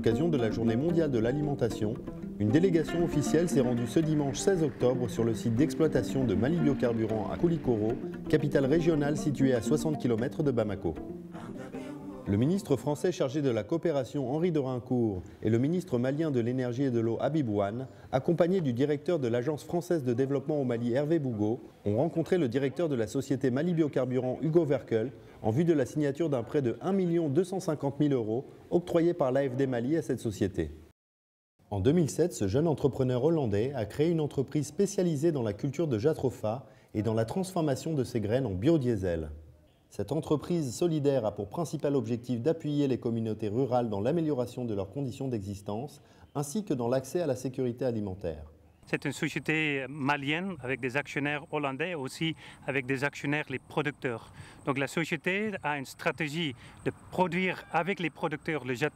l'occasion de la Journée mondiale de l'alimentation, une délégation officielle s'est rendue ce dimanche 16 octobre sur le site d'exploitation de Mali Biocarburant à Koulikoro, capitale régionale située à 60 km de Bamako. Le ministre français chargé de la coopération Henri Dorincourt et le ministre malien de l'énergie et de l'eau Habib Ouane, accompagnés du directeur de l'Agence française de développement au Mali Hervé Bougot, ont rencontré le directeur de la société Mali Biocarburant Hugo Verkel en vue de la signature d'un prêt de 1 250 000 euros octroyé par l'AFD Mali à cette société. En 2007, ce jeune entrepreneur hollandais a créé une entreprise spécialisée dans la culture de jatropha et dans la transformation de ses graines en biodiesel. Cette entreprise solidaire a pour principal objectif d'appuyer les communautés rurales dans l'amélioration de leurs conditions d'existence ainsi que dans l'accès à la sécurité alimentaire. C'est une société malienne avec des actionnaires hollandais aussi avec des actionnaires les producteurs. Donc la société a une stratégie de produire avec les producteurs le jet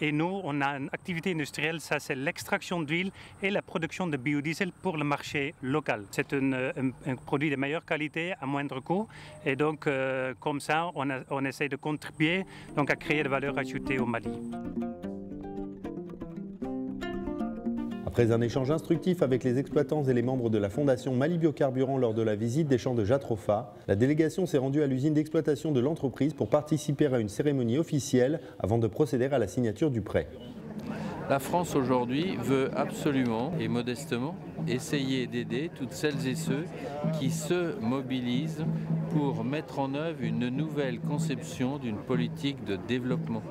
et nous on a une activité industrielle, ça c'est l'extraction d'huile et la production de biodiesel pour le marché local. C'est un, produit de meilleure qualité à moindre coût et donc euh, comme ça on, on essaie de contribuer donc, à créer de valeur ajoutée au Mali. Après un échange instructif avec les exploitants et les membres de la fondation Mali Biocarburant lors de la visite des champs de Jatrofa, la délégation s'est rendue à l'usine d'exploitation de l'entreprise pour participer à une cérémonie officielle avant de procéder à la signature du prêt. La France aujourd'hui veut absolument et modestement essayer d'aider toutes celles et ceux qui se mobilisent pour mettre en œuvre une nouvelle conception d'une politique de développement.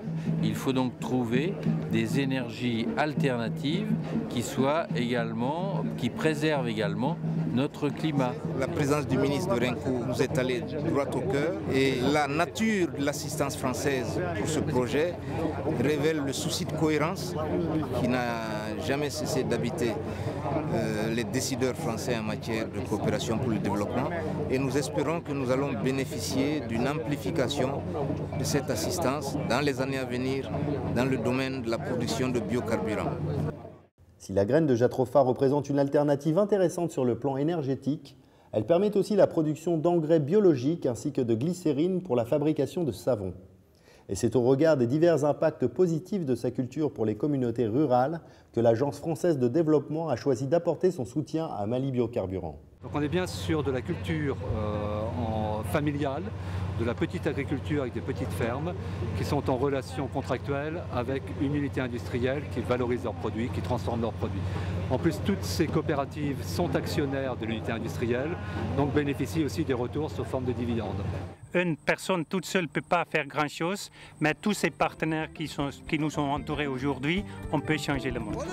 Il faut donc trouver des énergies alternatives qui soient également, qui préservent également notre climat. La présence du ministre de Renko nous est allée droit au cœur et la nature de l'assistance française pour ce projet révèle le souci de cohérence qui jamais cessé d'habiter euh, les décideurs français en matière de coopération pour le développement et nous espérons que nous allons bénéficier d'une amplification de cette assistance dans les années à venir dans le domaine de la production de biocarburants. Si la graine de jatropha représente une alternative intéressante sur le plan énergétique, elle permet aussi la production d'engrais biologiques ainsi que de glycérine pour la fabrication de savon. Et c'est au regard des divers impacts positifs de sa culture pour les communautés rurales que l'Agence française de développement a choisi d'apporter son soutien à Mali Biocarburant. Donc on est bien sûr de la culture euh, familiale, de la petite agriculture avec des petites fermes qui sont en relation contractuelle avec une unité industrielle qui valorise leurs produits, qui transforme leurs produits. En plus, toutes ces coopératives sont actionnaires de l'unité industrielle, donc bénéficient aussi des retours sous forme de dividendes. Une personne toute seule ne peut pas faire grand-chose, mais tous ces partenaires qui, sont, qui nous sont entourés aujourd'hui, on peut changer le monde.